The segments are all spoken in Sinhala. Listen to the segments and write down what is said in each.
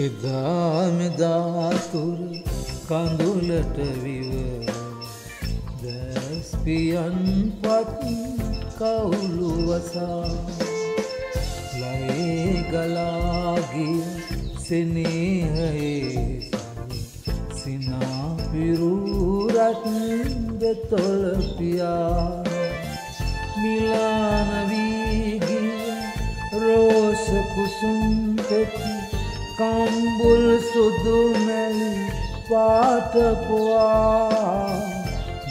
එදා මෙදාතුර කඳුලට විව දැස්පියන් පත් කවුලු වසා ලයේ ගලාගිය සෙනේහයේ සිනාපිරූරත් දෙතොලපියා මිලානවීගිය රෝසකුසුම් පෙති කම්බුල් සුදුමැලි පාටපුවා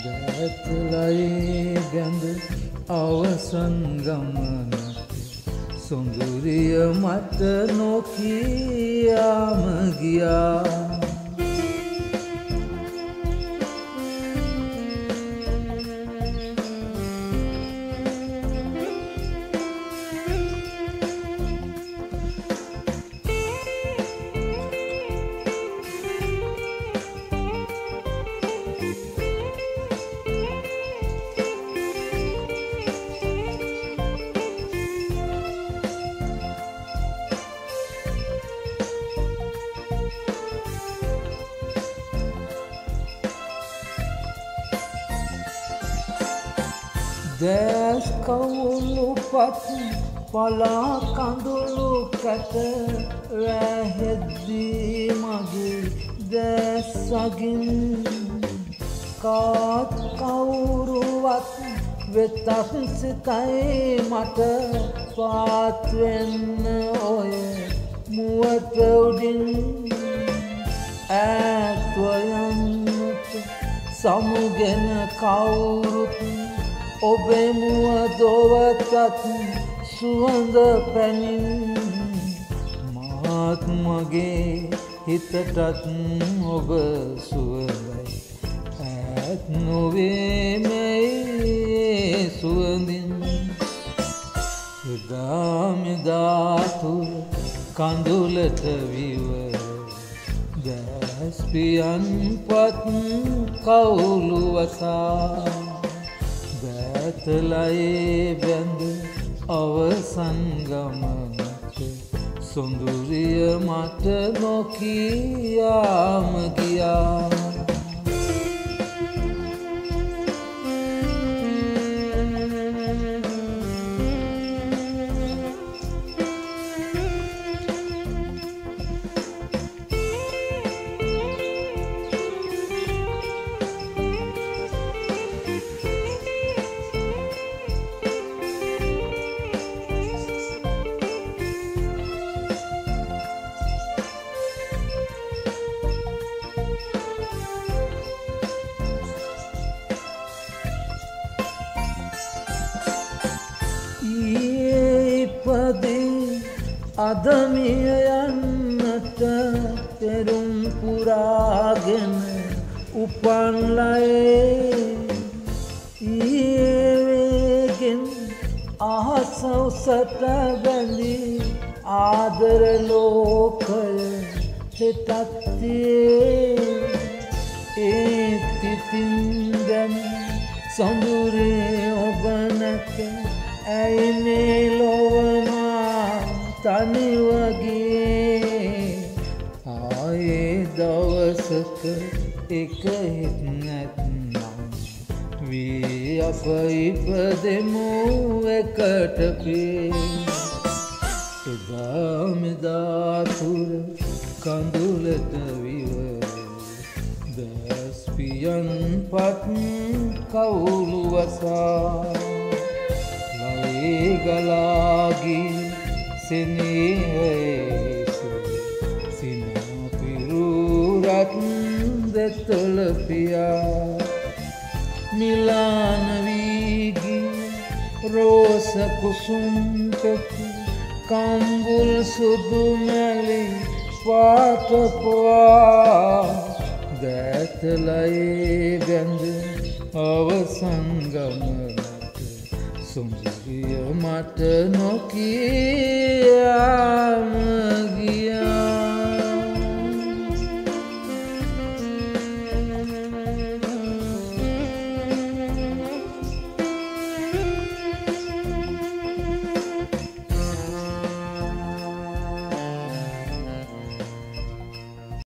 දැතලයේ ගැඳ අවසංගමනට සොඳුරිය මට නොකයාම ගියා. දැස් කවුලු පත් පලා කඳුළු කැට රැහෙද්දී මගේ දැස්සගින් කාත් කවුරුවත් වෙතත් සිතයි මට පාත්වෙන්න ඔය මුවට උඩින් ඇත්වයන්නට සමුගෙන කවුරුත් ඔබේ මුව දොවතත් සුවඳ පැනින් මාත් මගේ හිතටත් ඔබ සුවඳයි. ඇත් නොවේමැයි සුවඳින් එදාමෙදාතුර කඳුලට විව. දැස්පියන් පත් කවුලු වසා ඇතලයේ බැඳ අවසංගමනට සොඳුරිය මට නොකයාම ගියා. අදමිය යන්නට පෙරුම් පුරාගෙන උපන්ලයේ ඒවේගෙන් අහසවසට බැඳි ආදර ලෝකය හෙටත්තියේ. ඒතිතින් දැන් සඳුරේ ඔබ නැත ඇයිනේ ලොවමා තනිවගේ ආයේ දවසක එක හිත් නැත්නම් වී අප ඉපදෙමු එකට පේ එදාමෙදාතුර කඳුලට විව දැස්පියන් පත් කවුලු වසා. ලයේ ගලාගී සෙනේහස සිනපිරුරත් දෙතොලපියා මිලානවීගී රෝස කුසුම්පෙති කම්බුල් සුදුමැලි පාටපවා දැතලයේ බැඳ අවසංගමනට සුන්දරිය මට නොකියාම ගිය